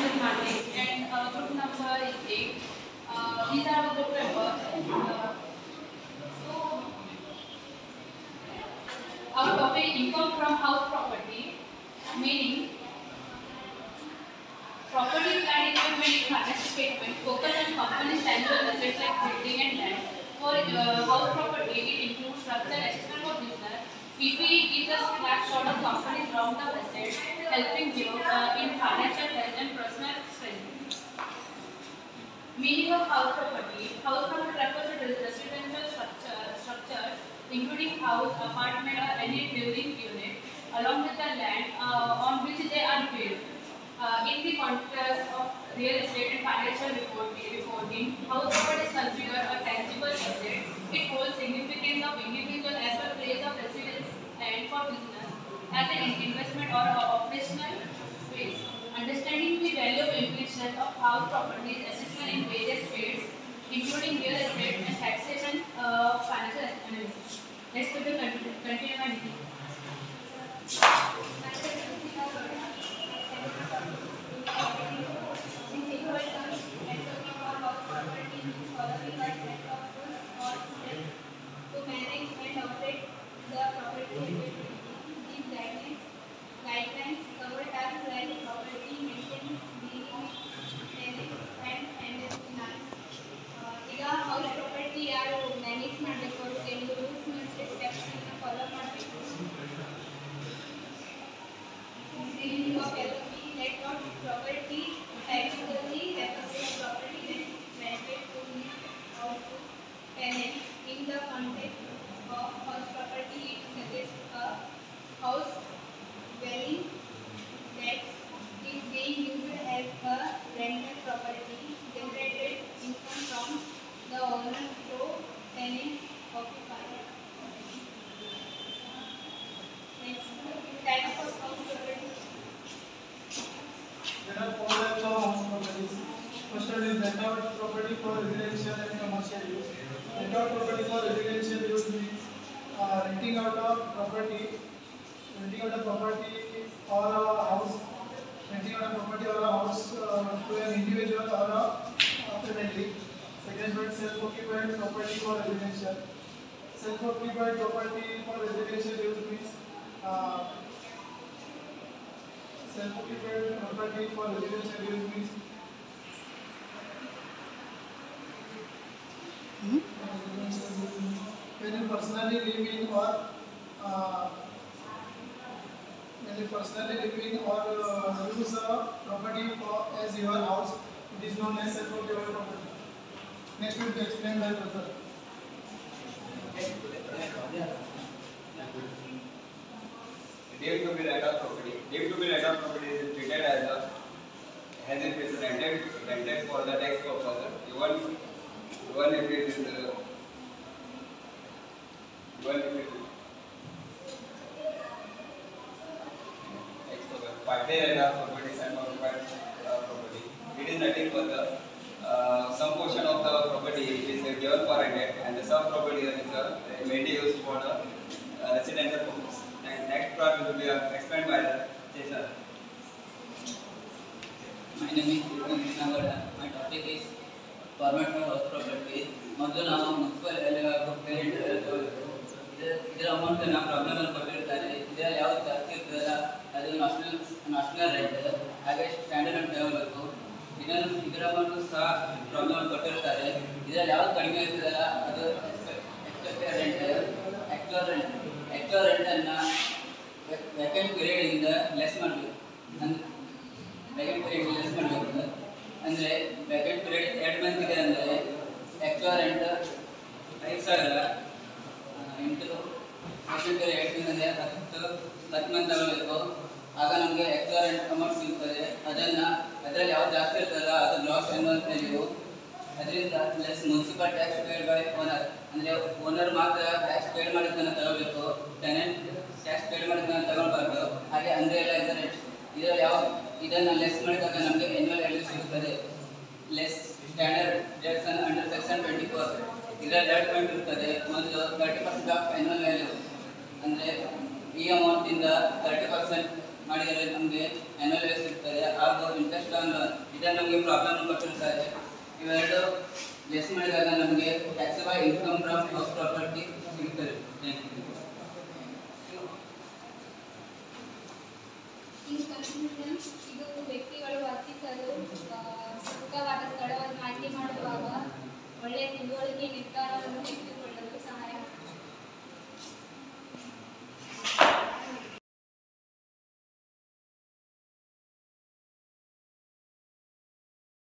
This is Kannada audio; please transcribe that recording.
financial market and uh, group number is eight. Uh, these are our group members. Uh, so our topic income from house property, meaning property plant equipment in financial statement focus on company's tangible assets like building and land. For uh, house property, it includes structure assessment for business. PPE gives a snapshot of company's long-term assets, helping you uh, in financial health and personal strength. Meaning of house property. House property refers to residential structure, structure including house, apartment or any dwelling unit along with the land uh, on which they are built. Uh, in the context of real estate and financial reporting, reporting house property is considered a tangible asset. It holds significance of individual as well place of residence and for business as an investment or operational space. Understanding the value of implication of house property is essential in various fields, including real estate and taxation, uh, financial analysis. Will continue, continue my meeting. For residential and commercial use. Rental property for residential use means uh, renting out of property, renting out of property or a house, renting out of property or a house uh, to an individual or a uh, family. Second one self-occupied property for residential. Self-occupied property for residential use means uh, self-occupied property for residential use means when you personally live in or uh, when you personally live in or uh, use a property for as your house, it is known as self-occupied property. Next will be by brother. Deemed to be right of property. Deemed to be right of property is treated as a as if it's rented rented for the tax purpose. Even purpose. Partly property and property. It is nothing but the some portion of the property is and the some property is mainly used for the residential purpose. And next part will be by the. My name is Nagara. My topic is house property. ಮೊದಲು ನಾವು ಮುನ್ಸಿಪಲ್ ಪೇರೆಂಟ್ ಇದರ ಇದರ ಅಮೌಂಟ್ ನಮ್ಮ ಪ್ರಾಬ್ಲಮ್ ಕೊಟ್ಟಿರ್ತಾರೆ. ಇದರಲ್ಲಿ ಯಾವ್ದು ಜಾಸ್ತಿ ಇರ್ತದಲ್ಲ, ಅದು ನ್ಯಾಷನಲ್ ನ್ಯಾಷನಲ್ ರೇಟ್ ಹಾಗೆ ಸ್ಟ್ಯಾಂಡರ್ಡ್ ಅಂತ ತಗೋಬೇಕು ಇದನ್ನು ಇದರ ಅಮೌಂಟ್ ಸಹ ಪ್ರಾಬ್ಲಮ್ ಕೊಟ್ಟಿರ್ತಾರೆ. ಇದರಲ್ಲಿ ಯಾವ್ದು ಕಡಿಮೆ ಇರ್ತದಲ್ಲ, ಅದು expected rent actual rent actual ರೆಂಟನ್ನು vacant ಪೀರಿಯಡಿಂದ ಲೆಸ್ ಮಾಡಬೇಕು. ವೆಕೆಂಟ್ ಪೀರಿಯಡ್ ಲೆಸ್ ಮಾಡಬೇಕು. ಅಂದರೆ ಬ್ಯಾಕೆಟ್ ಪೀರಿಯಡ್ ಎರಡು ಮಂತ್ ಇದೆ ಅಂದರೆ ಆ್ಯಕ್ಚುಯಲ್ ರೆಂಟ್ ಐದು ಸಾವಿರ ಎಂಟು ವೆಕೆಂಟ್ ಪೀರಿಯಡ್ ಎರಡು ಅಂದರೆ ಹತ್ತು ಹತ್ತು ಮಂತ್ ಆಗಬೇಕು ಆಗ ನಮಗೆ ಆ್ಯಕ್ಚುಯಲ್ ರೆಂಟ್ ಅಮೌಂಟ್ ಸಿಗ್ತದೆ. ಅದನ್ನು ಅದರಲ್ಲಿ ಯಾವ್ದು ಜಾಸ್ತಿ ಇರ್ತದಲ್ಲ, ಅದು ಲಾಸ್ ಅಮೌಂಟ್ ನೀವು ಅದರಿಂದ less municipal tax paid by owner ಅಂದರೆ ಓನರ್ ಮಾತ್ರ ಟ್ಯಾಕ್ಸ್ ಪೇಡ್ ಮಾಡಿದ್ದನ್ನು ತಗೋಬೇಕು. ಟೆನೆಂಟ್ ಟ್ಯಾಕ್ಸ್ ಪೇಡ್ ಮಾಡಿದ್ದನ್ನು ತಗೊಳ್ಬಾರ್ದು. ಹಾಗೆ ಅಂದರೆ ಎಲ್ಲ ಇದರ ಇದರಲ್ಲಿ ಯಾವ ಇದನ್ನು ಲೆಸ್ ಮಾಡಿದಾಗ ನಮಗೆ ಆನ್ಯುವಲ್ ವ್ಯಾಲ್ಯೂ ಸಿಗುತ್ತದೆ less standard debts under section twenty four ಇದರಲ್ಲಿ ಎರಡು ಪಾಯಿಂಟ್ ಇರುತ್ತದೆ ಒಂದು thirty percent of annual value ಅಂದರೆ ಈ ಅಮೌಂಟಿಂದ ತರ್ಟಿ ಪರ್ಸೆಂಟ್ ಮಾಡಿದರೆ ನಮಗೆ ಆನ್ಯುವಲ್ ವ್ಯಾಲ್ಯೂ ಸಿಗ್ತದೆ. ಹಾಗೂ ಇಂಟ್ರೆಸ್ಟ್ ಆನ್ ಇದನ್ನು ನಮಗೆ ಪ್ರಾಬ್ಲಮ್ ಕೊಟ್ಟಿರ್ತಾರೆ ಇವೆರಡು ಲೆಸ್ ಮಾಡಿದಾಗ ನಮಗೆ taxable income from house property ಸಿಗುತ್ತದೆ ಥ್ಯಾಂಕ್ ಯು ಇದು ವ್ಯಕ್ತಿಗಳು ಸುಖವಾದ ಆಯ್ಕೆ ಮಾಡುವಾಗ ಒಳ್ಳೆಯ ತಿಳುವಳಿಕೆ ನಿರ್ಧಾರವನ್ನು